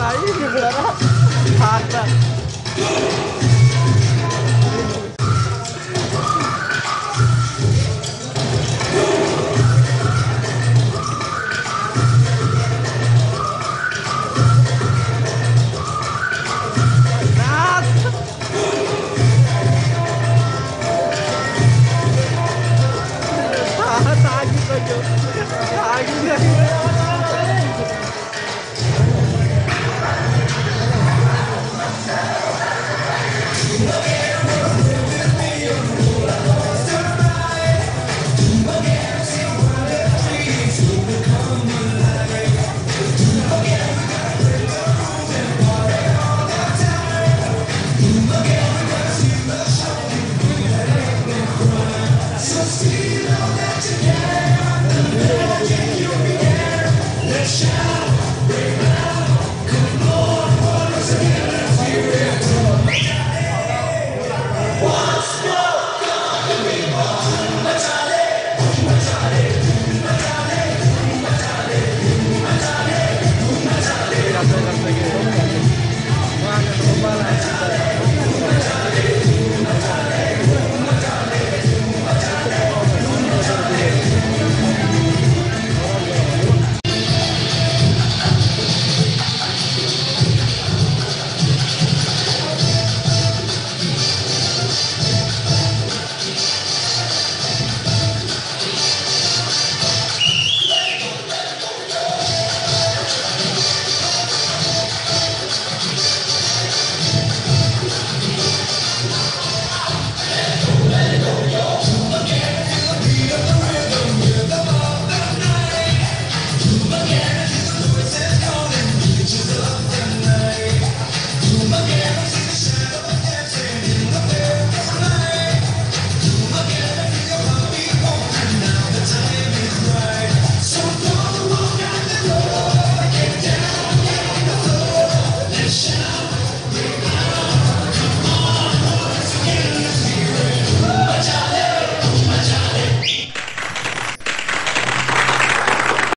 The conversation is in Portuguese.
Hata. Tagi ko tá Tagi tá.